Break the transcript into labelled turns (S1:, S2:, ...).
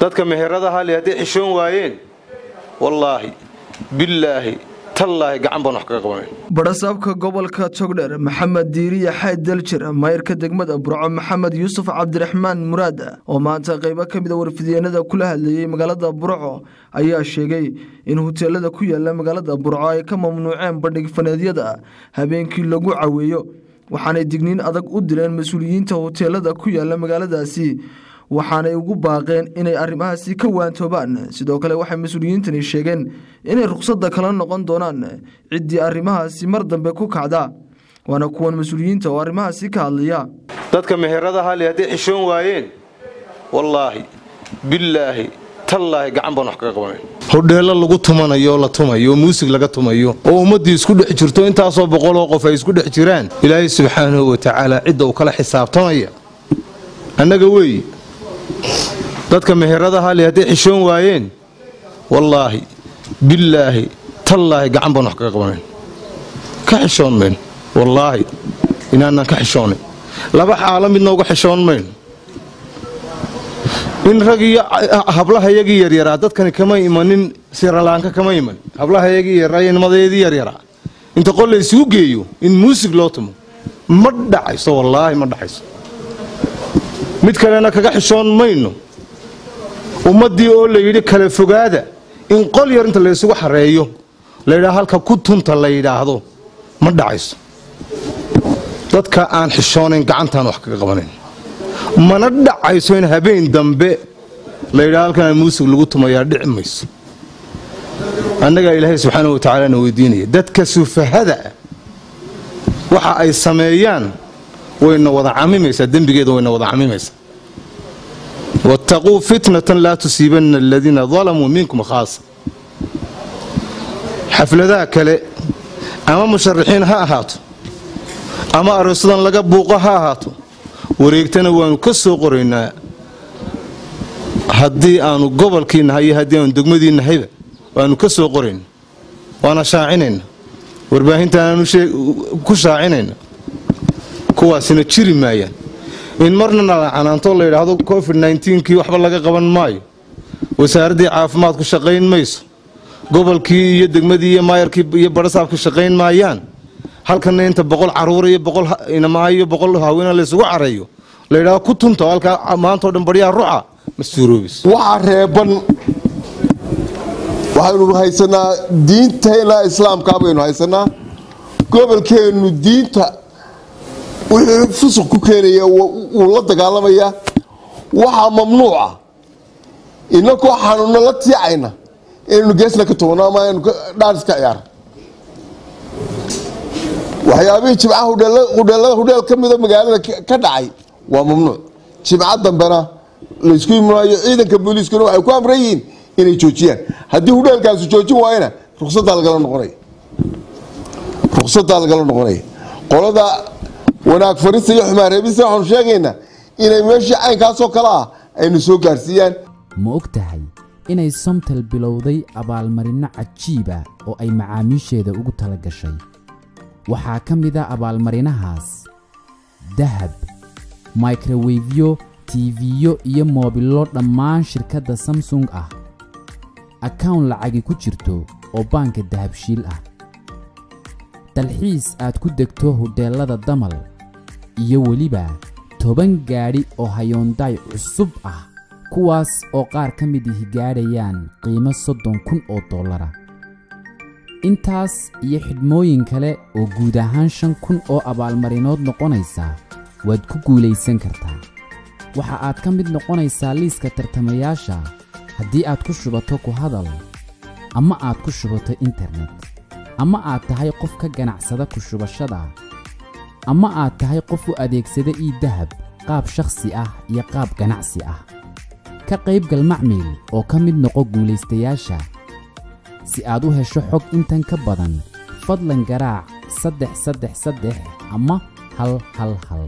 S1: dadka meheradaha le hadday xishoon waayeen wallaahi billaahi
S2: badhasaabka gobolka togdher maxamed diiriya xayd daljir mayrka degmada burco maxamed yuusuf cabdiraxmaan muraad oo maanta qaybo ka mid a warfidyeennada kula hadleeyey magaalada burco ayaa sheegay in huteelada ku yaalla magaalada burco ay ka mamnuuceen bandhig faneedyada habeenkii lagu caweeyo. Waxaanay digniin adag u dileen mas'uuliyiinta huteelada ku yaalla magaaladaasi waxaanay ugu baaqeen inay arrimahaasi ka waantoobaan. Sidoo kale waxay mas'uuliyiintani sheegeen inay ruqsadda kala noqon doonaan ciddii arrimahaasi mar dambe ku kacda waana kuwan mas'uuliyiinta oo arrimahaasi ka hadlaya.
S1: Dadka meheradaha le hadday xishoon waayeen wallaahi billaahi tallaahi gacan baan wax kaga qabanayn
S3: hodheello lagu tumanayo la tumayo muusig laga tumayo oo ummaddii isku dhex jirto intaasoo boqoloo qof ay isku dhex jiraan ilaahay subxaanahu wa tacaala cidda uu kala xisaabtamaya annaga weeye dadka meheradaha le hadday xishoon waayeen wallaahi billaahi tallaahi gacan baan wax kaga qabanayn ka xishoon mayn wallaahi inaanaan ka xishoonayn laba xaalo midna uga xishoon mayn in rag iyo hablahayagii yaryaraa dadkani kama imanin siralaanka kama iman. Hablahayagii yaryaa nimadeedii yaryaraa inta qol la isugu geeyo in muusig loo tumo ma dhacayso wallaahi ma dhacayso mid kalena kaga xishoon mayno. Ummaddii oo la yidhi kala fogaada in qol yar inta la isugu xareeyo layidhaa halka ku tunta la yidhaahdo ma dhacayso. Dadka aan xishoonayn gacantaan wax kaga qabanayn mana dhacayso in habeen dambe la yidhaha halkanaa muusig lagu tumayaa dhici mayso. Annagaa ilaahay subxaana wa tacaala na weydiinaya dadka sufahada ah waxa ay sameeyaan wayna wada camimaysaa dembigeeda wayna wada camimaysaa. Waataquu fitnatan laa tusiibanna aladiina dalamuu minkum khaasa. Xafladaha kale ama musharaxiin ha ahaato ama aroosadan laga buuqo ha ahaato wareegtana waannu ka soo qoraynaa. Haddii aanu gobolkii nahay iyo haddii aanu degmadii nahayba waannu ka soo qorayna waana shaacinayna. Warbaahintaanaanu ku shaacinayna kuwaasina jiri maayaan. In marna nala canaanto la yidhaahdo covid kii waxba laga qaban maayo. Wasaaraddii caafimaadku shaqayn mayso. Gobolkii iyo degmadii iyo maayarkii iyo barasaabka shaqayn maayaan. Halkana inta boqol caruura iyo boqol inamaa iyo boqol haweena laysugu careeyo. La yidhahdo ku tunto halkaa maantao dhan baryaha ruca ma suuroobis
S4: waxaa reeban waxaynu haysanaa diinteena islaamkaa baynu haysanaa. Gobolkeennu diinta wixii fusuq ku keenaya wuu la dagaalamayaa waxaa mamnuuca inakoo xanuunno la tiicayna. Inaynu geesna ka tugno ama aynu dhaanis ka ciyaar. Waxyaabihii jimcaha hudheelada hudheel ka mida magaalada ka dhacay waa mamnuuc. Jimco dambena laysku imaayo ciidanka booliiskuna waxay ku amran yihiin inay joojiyaan. Haddii hudheelkaasu joojin waayana ruqsadaa lagala noqonaya ruqsadaa lagala noqonaya qolada wanaag farista iyo xumaan reebista waxaanu sheegaynaa inay meeshii caynkaasoo kale ah aynu soo gaarsiiyaan.
S5: Ma og tahay inay somtal bilowday abaalmarinno cajiiba oo ay macaamiisheeda ugu tala gashay? Waxaa ka mid a abaalmarinahaas dahab mikrowefyo tiifiyo iyo moobillo dhammaan shirkadda samsung ah. Akawn lacagi ku jirto oo baanka dahabshiil ah. Dalxiis aad ku degto hudheellada damal iyo weliba toban gaadhi oo hayoondaay cusub ah kuwaas oo qaar ka mid ihi gaadhayaan qiimo soddon kun oo dollara. Intaas iyo xidhmooyin kale oo guud ahaan shan kun oo abaalmarinood noqonaysa waad ku guulaysan kartaa. Waxa aad ka mid noqonaysaa liiska tartamayaasha haddii aad ku shubato ku hadal ama aad ku shubato internet ama aad tahay qof ka ganacsada ku shubashada ama aad tahay qof u adeegsada ii dahab qaab shakhsi ah iyo qaab ganacsi ah. Ka qaybgal macmiil oo ka mid noqo guulaystayaasha. Si aad u hesho xog intan ka badan fadlan garaac saddex saddex saddex ama hal hal hal